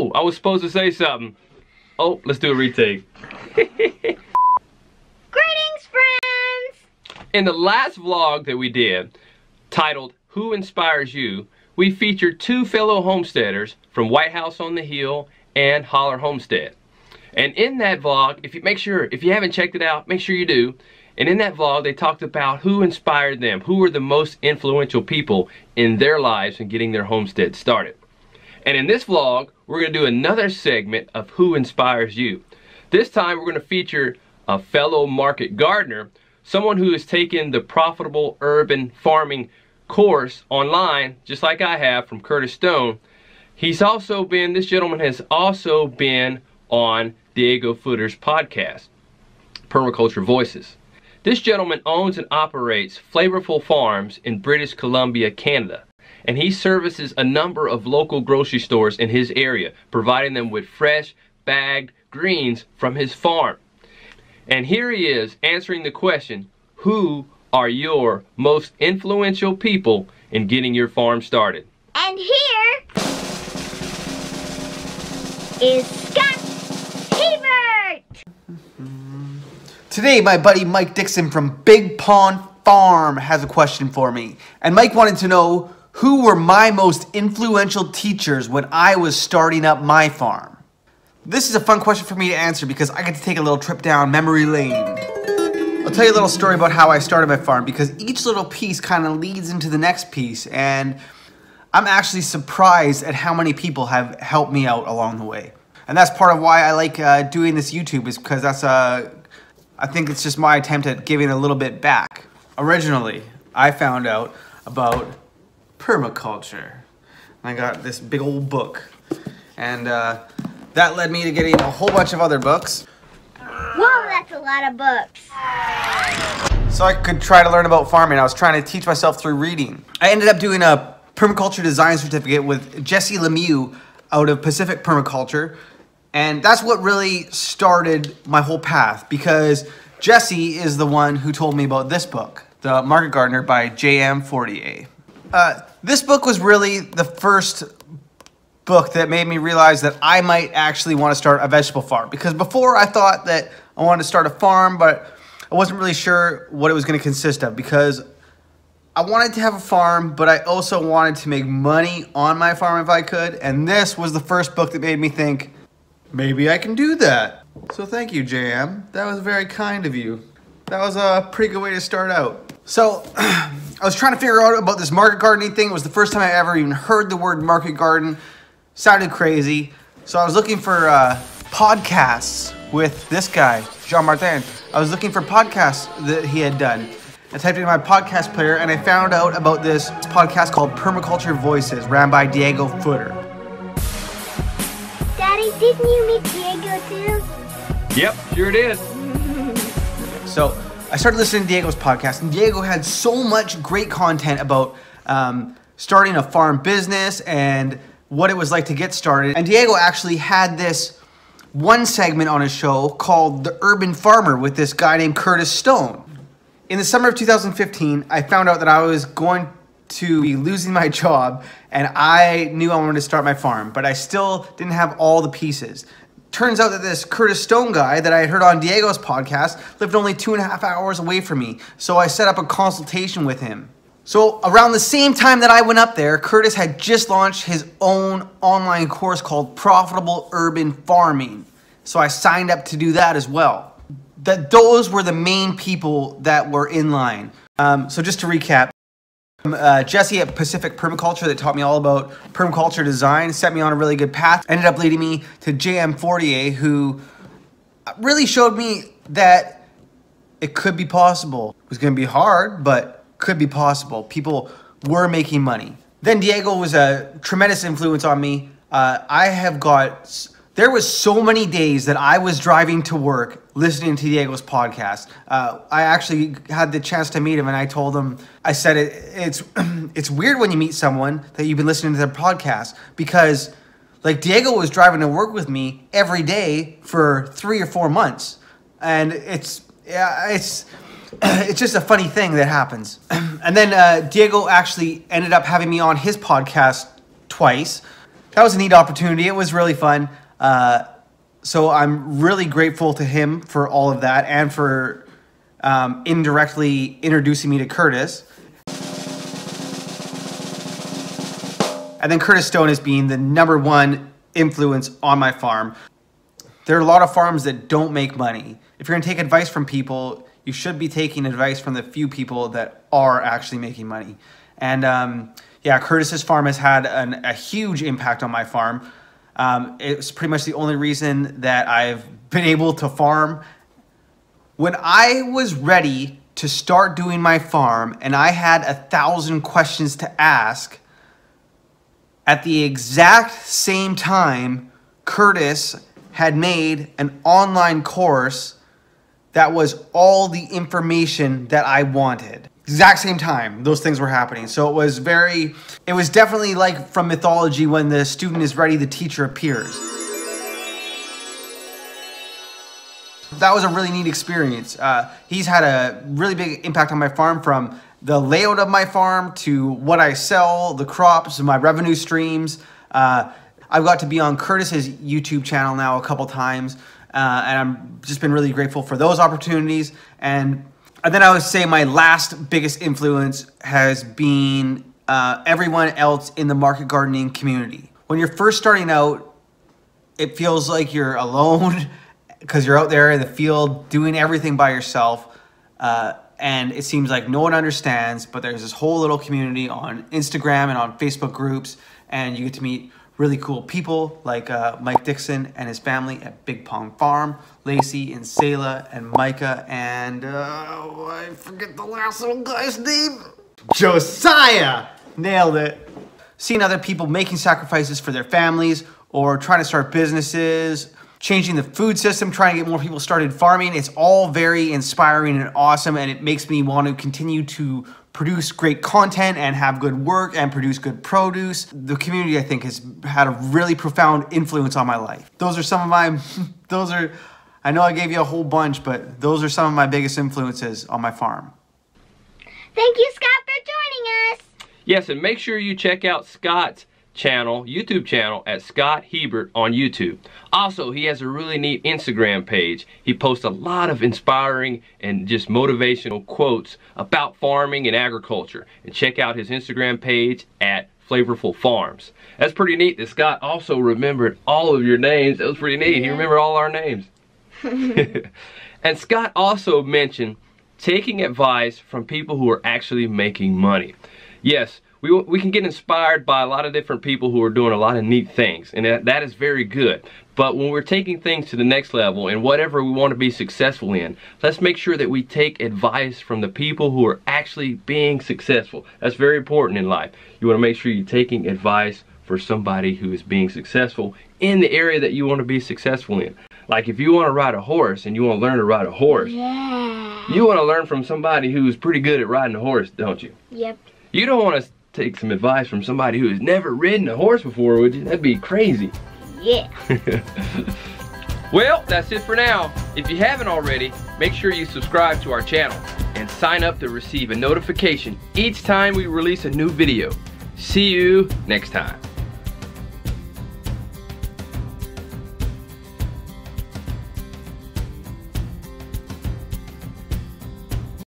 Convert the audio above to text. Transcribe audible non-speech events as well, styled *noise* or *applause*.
Oh, I was supposed to say something. Oh, let's do a retake. *laughs* Greetings, friends! In the last vlog that we did, titled Who Inspires You, we featured two fellow homesteaders from White House on the Hill and Holler Homestead. And in that vlog, if you make sure, if you haven't checked it out, make sure you do. And in that vlog, they talked about who inspired them, who were the most influential people in their lives in getting their homestead started. And in this vlog, we're going to do another segment of Who Inspires You. This time, we're going to feature a fellow market gardener, someone who has taken the profitable urban farming course online, just like I have from Curtis Stone. He's also been, this gentleman has also been on Diego Footer's podcast, Permaculture Voices. This gentleman owns and operates Flavourful Farms in British Columbia, Canada and he services a number of local grocery stores in his area, providing them with fresh, bagged greens from his farm. And here he is answering the question, who are your most influential people in getting your farm started? And here is Scott Hebert! Today, my buddy Mike Dickson from Big Pond Farm has a question for me. And Mike wanted to know who were my most influential teachers when I was starting up my farm? This is a fun question for me to answer because I get to take a little trip down memory lane. I'll tell you a little story about how I started my farm because each little piece kind of leads into the next piece and I'm actually surprised at how many people have helped me out along the way. And that's part of why I like uh, doing this YouTube is because that's a, uh, I think it's just my attempt at giving a little bit back. Originally, I found out about permaculture. I got this big old book. And uh, that led me to getting a whole bunch of other books. Whoa, that's a lot of books. So I could try to learn about farming. I was trying to teach myself through reading. I ended up doing a permaculture design certificate with Jesse Lemieux out of Pacific Permaculture. And that's what really started my whole path because Jesse is the one who told me about this book, The Market Gardener by J.M. Fortier. Uh, this book was really the first book that made me realize that I might actually want to start a vegetable farm. Because before I thought that I wanted to start a farm, but I wasn't really sure what it was going to consist of because I wanted to have a farm, but I also wanted to make money on my farm if I could. And this was the first book that made me think, maybe I can do that. So thank you, JM. That was very kind of you. That was a pretty good way to start out. So *clears throat* I was trying to figure out about this market gardening thing. It was the first time I ever even heard the word market garden. Sounded crazy. So I was looking for uh, podcasts with this guy, Jean Martin. I was looking for podcasts that he had done. I typed in my podcast player and I found out about this podcast called Permaculture Voices, ran by Diego Footer. Daddy, didn't you meet Diego too? Yep, sure did. *laughs* so I started listening to Diego's podcast, and Diego had so much great content about um, starting a farm business and what it was like to get started. And Diego actually had this one segment on his show called The Urban Farmer with this guy named Curtis Stone. In the summer of 2015, I found out that I was going to be losing my job and I knew I wanted to start my farm, but I still didn't have all the pieces turns out that this Curtis Stone guy that I had heard on Diego's podcast lived only two and a half hours away from me. So I set up a consultation with him. So around the same time that I went up there, Curtis had just launched his own online course called Profitable Urban Farming. So I signed up to do that as well. That those were the main people that were in line. Um, so just to recap, uh, Jesse at Pacific Permaculture that taught me all about permaculture design, set me on a really good path. Ended up leading me to JM Fortier, who really showed me that it could be possible. It was going to be hard, but could be possible. People were making money. Then Diego was a tremendous influence on me. Uh, I have got there was so many days that I was driving to work listening to Diego's podcast. Uh, I actually had the chance to meet him, and I told him, I said it, it's *clears throat* it's weird when you meet someone that you've been listening to their podcast because, like Diego was driving to work with me every day for three or four months, and it's yeah, it's *clears throat* it's just a funny thing that happens. *clears throat* and then uh, Diego actually ended up having me on his podcast twice that was a neat opportunity. It was really fun. Uh, so I'm really grateful to him for all of that and for um, indirectly introducing me to Curtis. And then Curtis Stone is being the number one influence on my farm. There are a lot of farms that don't make money. If you're gonna take advice from people, you should be taking advice from the few people that are actually making money. And um, yeah, Curtis's farm has had an, a huge impact on my farm. Um, it's pretty much the only reason that I've been able to farm. When I was ready to start doing my farm and I had a thousand questions to ask, at the exact same time, Curtis had made an online course that was all the information that I wanted. Exact same time, those things were happening. So it was very, it was definitely like from mythology when the student is ready, the teacher appears. That was a really neat experience. Uh, he's had a really big impact on my farm from the layout of my farm to what I sell, the crops, my revenue streams. Uh, I've got to be on Curtis's YouTube channel now a couple times, uh, and i've just been really grateful for those opportunities. And, and then I would say my last biggest influence has been uh, everyone else in the market gardening community. When you're first starting out, it feels like you're alone *laughs* because you're out there in the field doing everything by yourself. Uh, and it seems like no one understands, but there's this whole little community on Instagram and on Facebook groups, and you get to meet really cool people like uh, Mike Dickson and his family at Big Pond Farm, Lacie and Selah and Micah, and uh, I forget the last little guy's name. Josiah! Nailed it. Seeing other people making sacrifices for their families or trying to start businesses changing the food system, trying to get more people started farming. It's all very inspiring and awesome, and it makes me want to continue to produce great content and have good work and produce good produce. The community, I think, has had a really profound influence on my life. Those are some of my, *laughs* those are, I know I gave you a whole bunch, but those are some of my biggest influences on my farm. Thank you, Scott, for joining us. Yes, and make sure you check out Scott's channel, YouTube channel at Scott Hebert on YouTube. Also, he has a really neat Instagram page. He posts a lot of inspiring and just motivational quotes about farming and agriculture. And check out his Instagram page at Flavourful Farms. That's pretty neat that Scott also remembered all of your names. That was pretty neat. He remembered all our names. *laughs* *laughs* and Scott also mentioned taking advice from people who are actually making money. Yes, we, we can get inspired by a lot of different people who are doing a lot of neat things and that, that is very good. But when we're taking things to the next level and whatever we want to be successful in let's make sure that we take advice from the people who are actually being successful. That's very important in life. You want to make sure you're taking advice for somebody who is being successful in the area that you want to be successful in. Like if you want to ride a horse and you want to learn to ride a horse Yeah. you want to learn from somebody who's pretty good at riding a horse don't you? Yep. you don't want to take some advice from somebody who has never ridden a horse before, would you? That'd be crazy. Yeah. *laughs* well, that's it for now. If you haven't already, make sure you subscribe to our channel and sign up to receive a notification each time we release a new video. See you next time.